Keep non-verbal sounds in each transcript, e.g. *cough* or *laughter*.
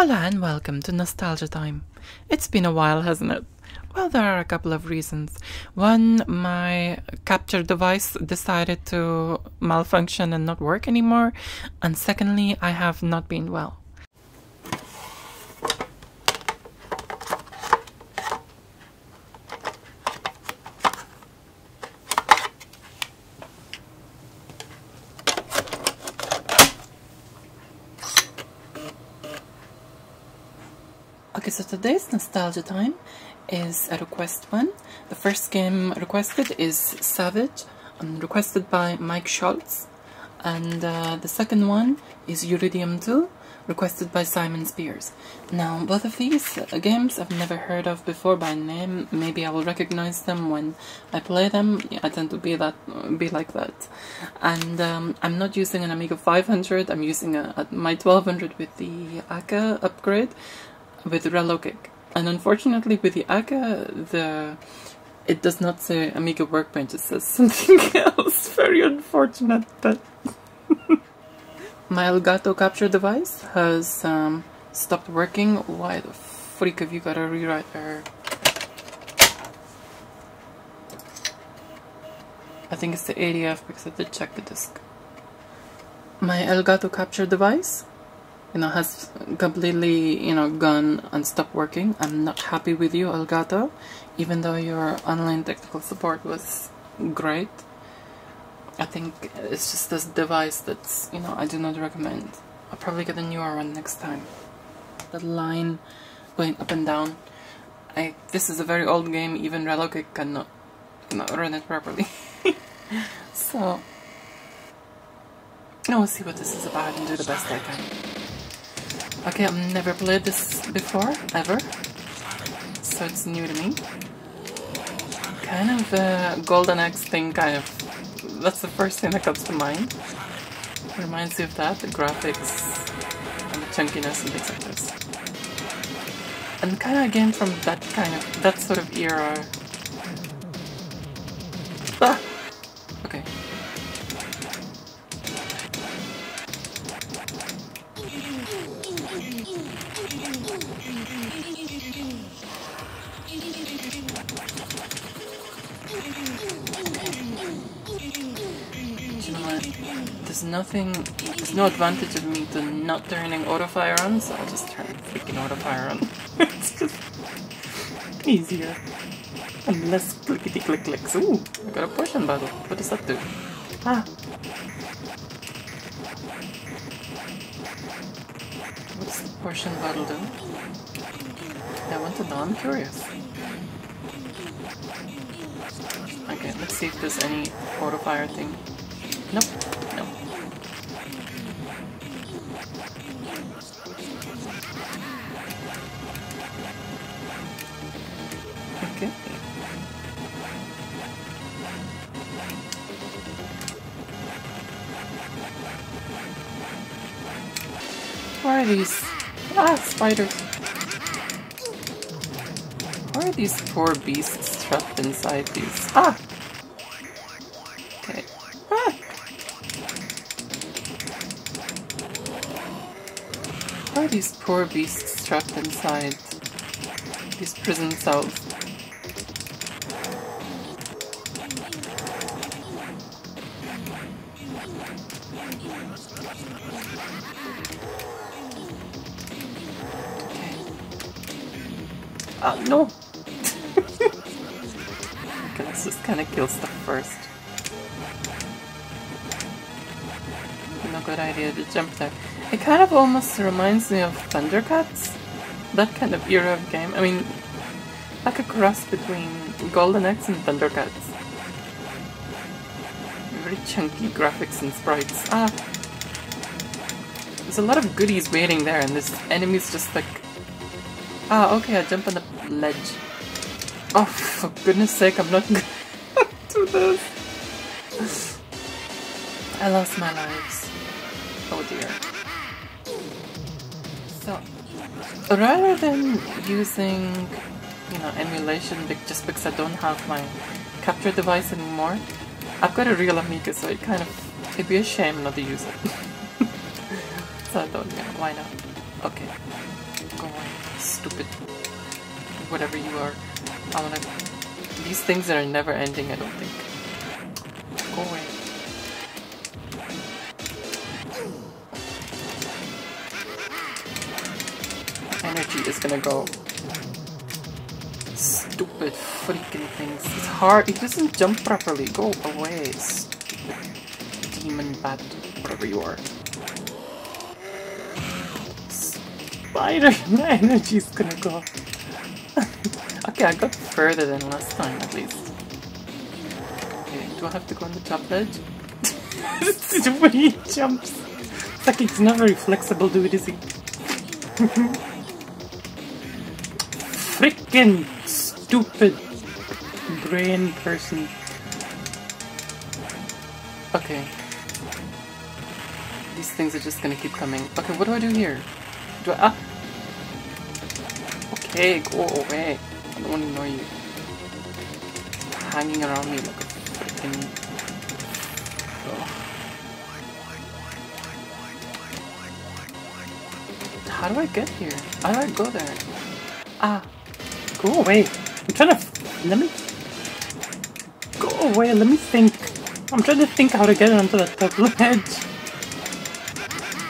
Hola and welcome to Nostalgia Time. It's been a while, hasn't it? Well, there are a couple of reasons. One, my capture device decided to malfunction and not work anymore. And secondly, I have not been well. Okay, so today's nostalgia time is a request one. The first game requested is Savage, um, requested by Mike Scholz, and uh, the second one is Uridium 2, requested by Simon Spiers. Now, both of these uh, games I've never heard of before by name. Maybe I will recognize them when I play them. I tend to be that, be like that. And um, I'm not using an Amiga 500. I'm using a, a, my 1200 with the Aka upgrade with Relokick. And unfortunately with the Aka, the it does not say Amiga Workbench, it says *laughs* something else. Very unfortunate, but *laughs* my Elgato capture device has um, stopped working. Why the freak have you got a rewrite error? I think it's the ADF because I did check the disk. My Elgato capture device you know, has completely, you know, gone and stopped working. I'm not happy with you, Elgato, even though your online technical support was great. I think it's just this device that's, you know, I do not recommend. I'll probably get a newer one next time. The line going up and down. I, this is a very old game, even Relokick cannot, cannot run it properly. *laughs* so, I will see what this is about and do the best I can. Okay, I've never played this before, ever. So it's new to me. Kind of a Golden Axe thing, kind of. That's the first thing that comes to mind. Reminds you of that, the graphics and the chunkiness and things like this. And kind of a game from that kind of, that sort of era. Nothing, there's no advantage of me to not turning auto fire on, so I'll just turn freaking auto fire on. *laughs* it's just easier. And less clickety click clicks. Ooh, I got a potion bottle. What does that do? Ah. What's the potion bottle do? I want to know, I'm curious. Okay, let's see if there's any auto fire thing. Nope, Why are these? Ah, spiders. Why are these poor beasts trapped inside these? Ah! Okay. Ah! Why are these poor beasts trapped inside these prison cells? Kill stuff first. No good idea to jump there. It kind of almost reminds me of Thundercats. That kind of era of game. I mean, like a cross between Golden Axe and Thundercats. Very chunky graphics and sprites. Ah! There's a lot of goodies waiting there, and this enemy's just like Ah, okay, I jump on the ledge. Oh, for goodness sake, I'm not *laughs* this. I lost my lives. Oh dear. So, rather than using, you know, emulation just because I don't have my capture device anymore, I've got a real Amiga, so it kind of, it'd be a shame not to use it. *laughs* so I thought, yeah, why not? Okay. Go away. Stupid. Whatever you are. I wanna... These things are never ending, I don't think. Go away. Energy is gonna go. Stupid freaking things. It's hard. It doesn't jump properly. Go away. Demon bat. Whatever you are. Spider, my *laughs* energy is gonna go. *laughs* okay, I got further than last time at least. Okay, do I have to go on the top ledge? *laughs* the way he jumps. It's like he's not very flexible, dude, is he? *laughs* Freaking stupid brain person. Okay. These things are just gonna keep coming. Okay, what do I do here? Do I- ah! Okay, go away. I don't want to annoy you. Hanging around me like a freaking... How do I get here? How do I go there? Ah! Go away! I'm trying to... Let me... Go away, let me think. I'm trying to think how to get onto that top ledge.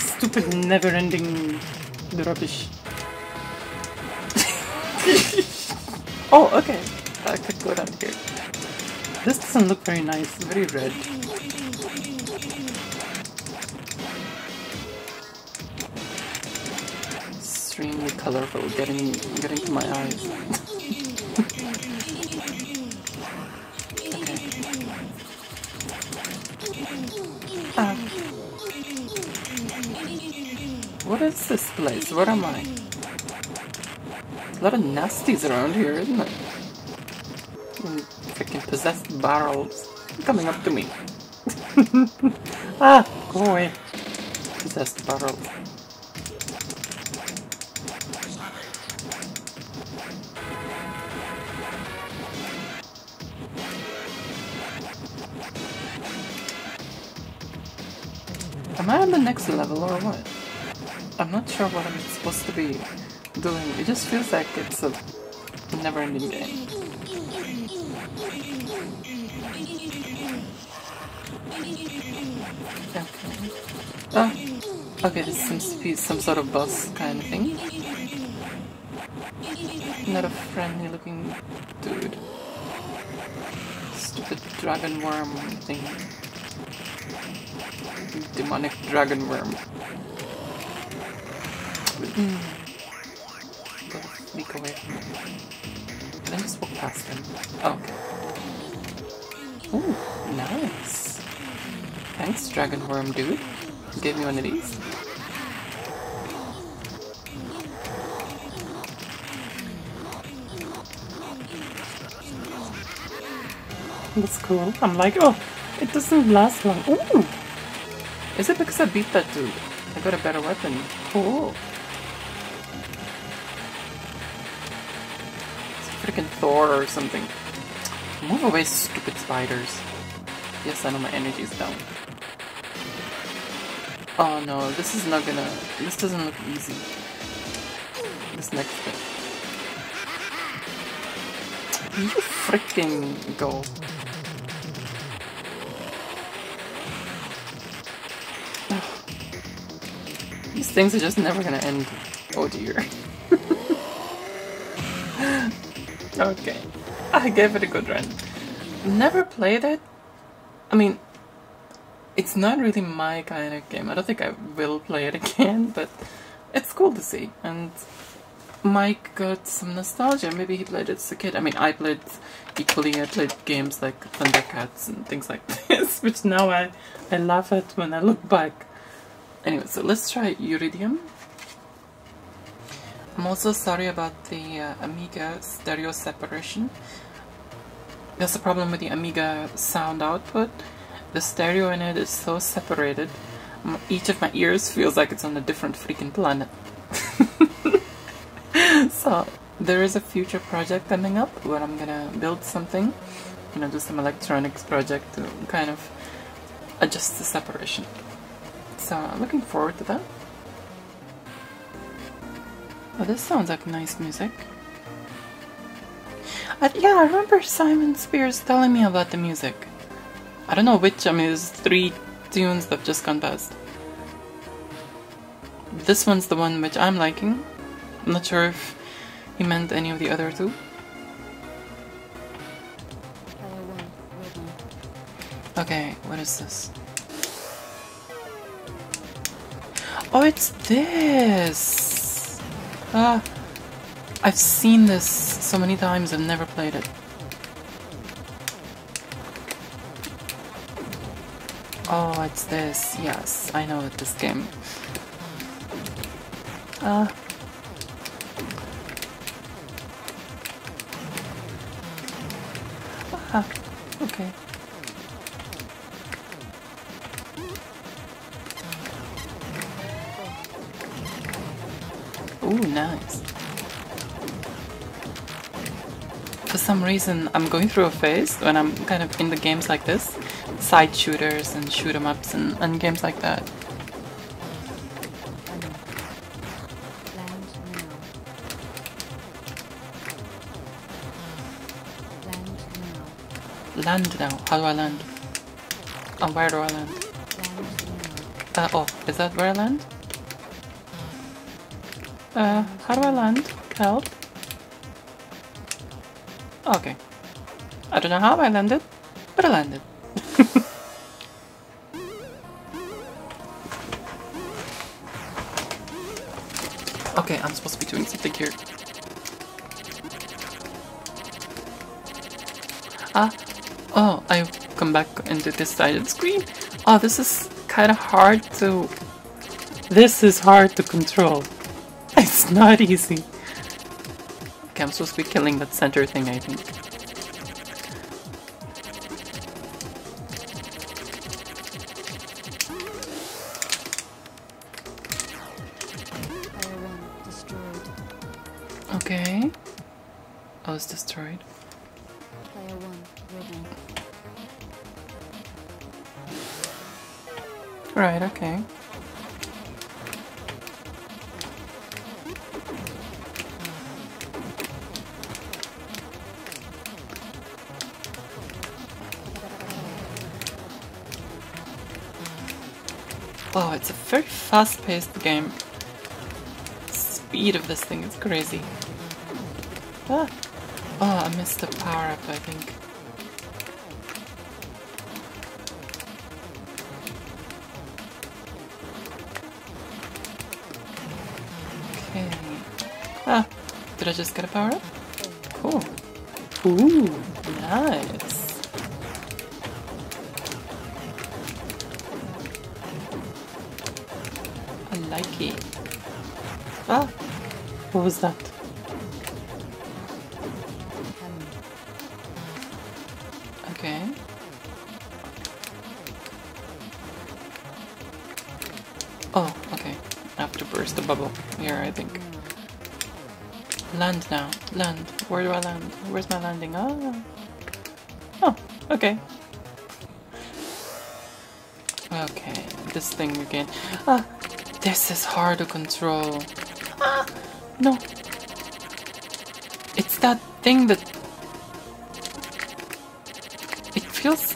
Stupid never-ending rubbish. *laughs* oh, okay. I could go down here. This doesn't look very nice. Very red. Extremely colorful, getting getting to my eyes. okay. *laughs* Ah. What is this place? Where am I? A lot of nasties around here, isn't it? Mm, Freaking possessed barrels coming up to me. *laughs* ah, go away. Possessed barrels. Am I on the next level or what? I'm not sure what I'm supposed to be doing. It just feels like it's a never-ending game. Okay. Oh, okay, this seems to be some sort of boss kind of thing. Not a friendly looking dude. Stupid dragon worm thing. Demonic dragon worm. Mm. Away. Can I just walk past him? Oh, okay. Ooh, nice. Thanks, dragon worm dude. You gave me one of these. That's cool. I'm like, oh, it doesn't last long. Ooh! Is it because I beat that dude? I got a better weapon. Cool. Freaking Thor or something. Move away, stupid spiders. Yes, I know my energy is down. Oh no, this is not gonna... This doesn't look easy. This next bit. You freaking go. These things are just never gonna end. Oh dear. *laughs* okay. I gave it a good run. Never played it. I mean, it's not really my kind of game. I don't think I will play it *laughs* again, but it's cool to see. And Mike got some nostalgia. Maybe he played it as a kid. I mean, I played equally. I played games like Thundercats and things like *laughs* this, which now I, I laugh at when I look back. Anyway, so let's try Uridium. I'm also sorry about the uh, Amiga stereo separation. There's a problem with the Amiga sound output. The stereo in it is so separated. Each of my ears feels like it's on a different freaking planet. *laughs* so there is a future project coming up where I'm gonna build something, you know, do some electronics project to kind of adjust the separation. So I'm looking forward to that. Oh, this sounds like nice music. I, yeah, I remember Simon Spiers telling me about the music. I don't know which, I mean, there's three tunes that just gone past. This one's the one which I'm liking. I'm not sure if he meant any of the other two. Okay, what is this? Oh, it's this! Ah, I've seen this so many times, I've never played it. Oh, it's this. Yes, I know this game. Ah. Ah, okay. Ooh, nice. For some reason, I'm going through a phase when I'm kind of in the games like this, side shooters and shoot 'em ups and, and games like that. Land now. Land now. How do I land? And where do I land? Uh, oh, is that where I land? Uh, how do I land? Help. Okay. I don't know how I landed, but I landed. *laughs* okay, I'm supposed to be doing something here. Ah, oh, I come back into this side of the screen. Oh, this is kind of hard to... This is hard to control. It's not easy. Okay, I'm supposed to be killing that center thing, I think. Okay. Oh, I was destroyed. Right, okay. It's a very fast-paced game. Speed of this thing is crazy. Ah. Oh, I missed the power-up, I think. Okay. Ah, did I just get a power-up? Cool. Ooh, nice. Like it. Ah, what was that? Okay. Oh, okay. I have to burst the bubble here, I think. Land now. Land. Where do I land? Where's my landing? Ah. Oh, okay. Okay, this thing again. Ah, this is hard to control. Ah, no. It's that thing that... It feels...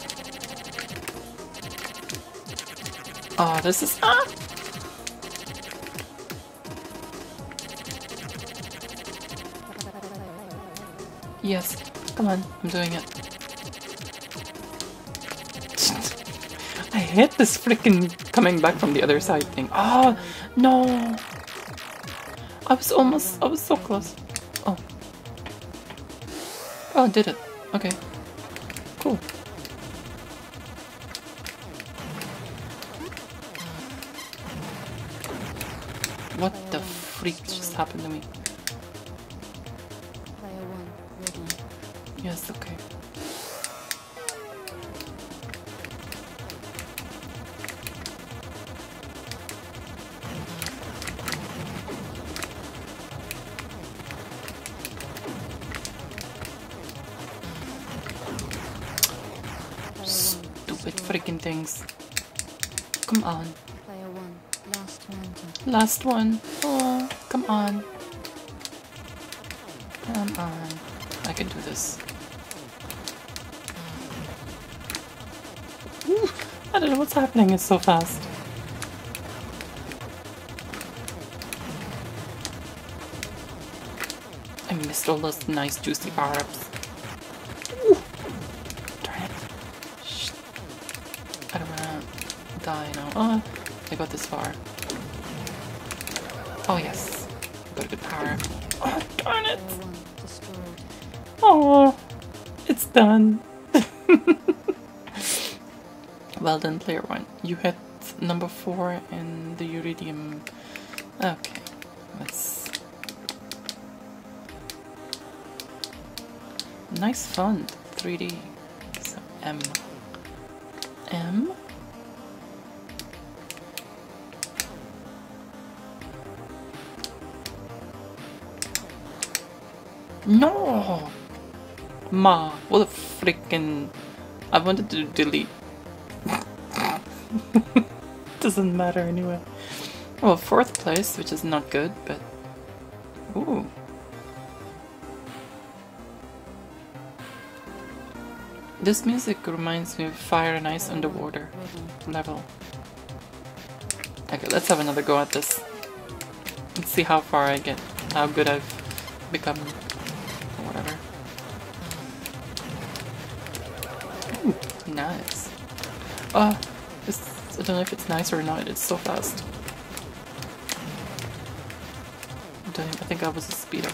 Oh, this is... Ah! Yes, come on, I'm doing it. I hate this freaking coming back from the other side thing. Oh, no. I was almost, I was so close. Oh. Oh, I did it. Okay. Cool. What the freak just happened to me? Yes, okay. Things. Come on. Player one, last one. Last one. Oh, come on. Come on. I can do this. Ooh, I don't know what's happening, it's so fast. I missed all those nice juicy power-ups. Oh, I got this far. Oh yes. Got a good power. Oh, darn it! Oh, it's done. *laughs* well done, player one. You hit number four in the Uridium. Okay, let's. Nice font, 3D. So M. M. No! Ma, what a freaking. I wanted to delete. *laughs* Doesn't matter anyway. Well, fourth place, which is not good, but. Ooh. This music reminds me of Fire and Ice Underwater level. Okay, let's have another go at this. Let's see how far I get, how good I've become, nice. Oh, I don't know if it's nice or not, it's so fast. Damn, I think I was a speeder.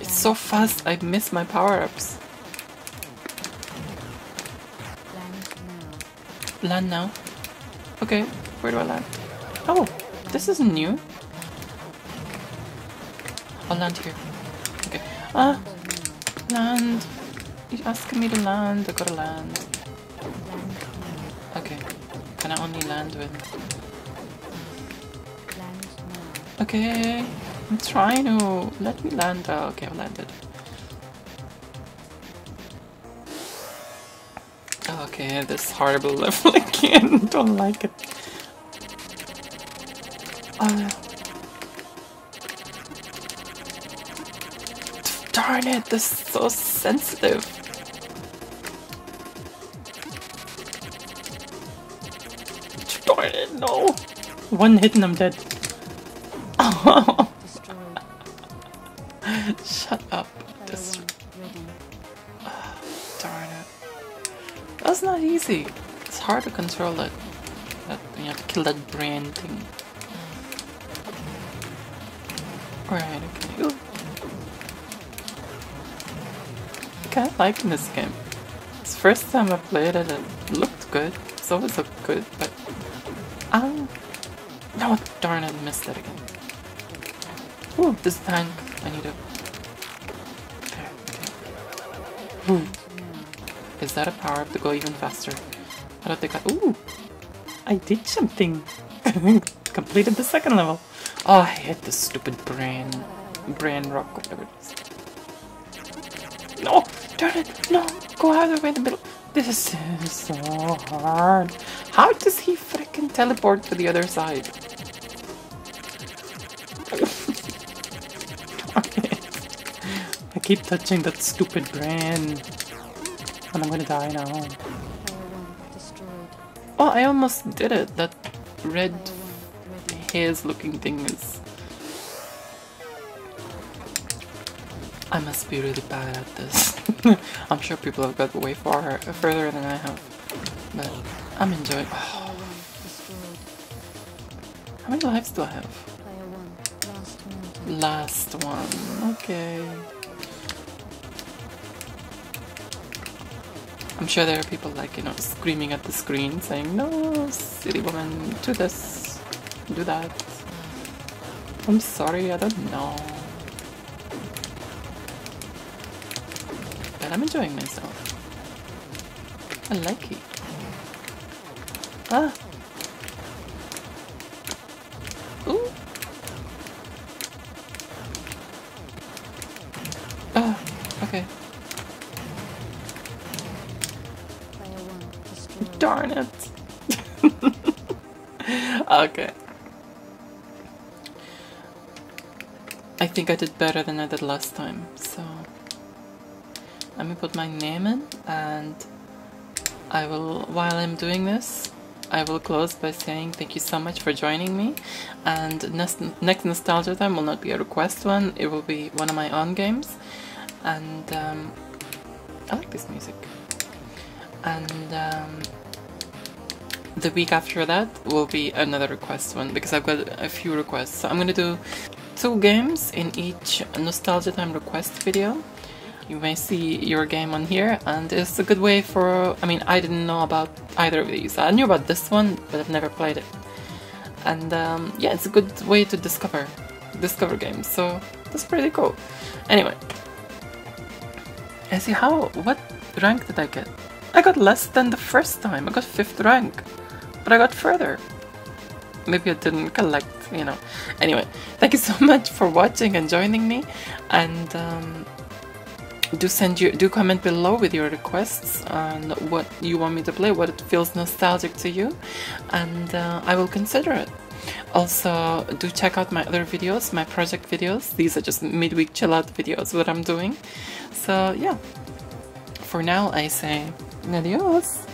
It's so fast, I miss my power-ups. Land now. Okay, where do I land? Oh, this isn't new. I'll land here. Ah, land. You're asking me to land. I gotta land. Okay. Can I only land with? Okay. I'm trying to let me land. Oh, okay, I've landed. Okay, this horrible *laughs* level again. *laughs* Don't like it. Uh, darn it, this is so sensitive. Darn it, no. One hit and I'm dead. *laughs* Shut up. This darn it. That's not easy. It's hard to control that. That you have to kill that brain thing. Right, okay. Ooh. Okay, I like this game. It's the first time I played it, it looked good. It's always looked good, but... Um... No, darn it, I missed it again. Ooh, this tank. I need a... Okay. Ooh. Is that a power up to go even faster? I don't think I... Ooh! I did something! *laughs* Completed the second level. Oh, I hate this stupid brain... Brain rock, whatever it is. No! Darn it! No! Go out of the way in the middle! This is so hard. How does he freaking teleport to the other side? *laughs* I keep touching that stupid brain. And I'm gonna die now. Oh, oh I almost did it. That red haze looking thing is... I must be really bad at this. *laughs* I'm sure people have got way far further than I have. But I'm enjoying oh. How many lives do I have? Last one. Okay. I'm sure there are people like, you know, screaming at the screen saying, No, silly woman, do this, do that. I'm sorry, I don't know. I'm enjoying myself. I like it. Ah! Ooh! Ah, okay. Darn it. *laughs* okay. I think I did better than I did last time. So let me put my name in and I will, while I'm doing this, I will close by saying thank you so much for joining me. And next, nostalgia time will not be a request one, it will be one of my own games. And um, I like this music. And um, the week after that will be another request one because I've got a few requests. So I'm gonna do two games in each nostalgia time request video you may see your game on here and it's a good way for I mean I didn't know about either of these. I knew about this one but I've never played it. And um, yeah it's a good way to discover discover games so that's pretty cool. Anyway. I see how what rank did I get? I got less than the first time. I got fifth rank but I got further. Maybe I didn't collect you know. Anyway thank you so *laughs* much for watching and joining me and um, do send you do comment below with your requests and what you want me to play what feels nostalgic to you and uh, i will consider it. Also do check out my other videos my project videos. These are just midweek chill out videos what i'm doing. So yeah. For now i say adios